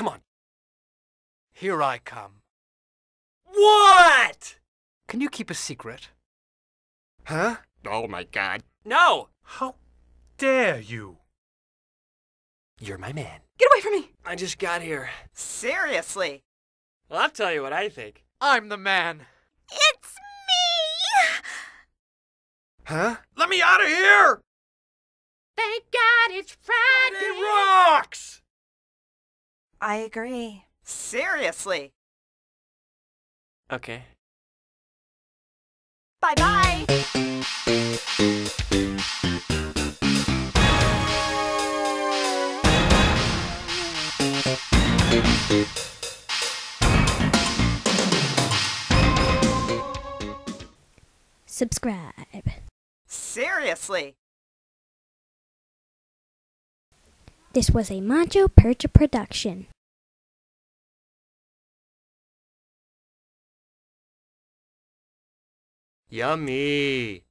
Come on. Here I come. What? Can you keep a secret? Huh? Oh my god. No! How dare you? You're my man. Get away from me! I just got here. Seriously. Well, I'll tell you what I think. I'm the man. It's me! Huh? Let me out of here! Thank God it's I agree. Seriously. Okay. Bye bye. Subscribe. Seriously. This was a Macho Percha production. Yummy.